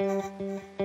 Música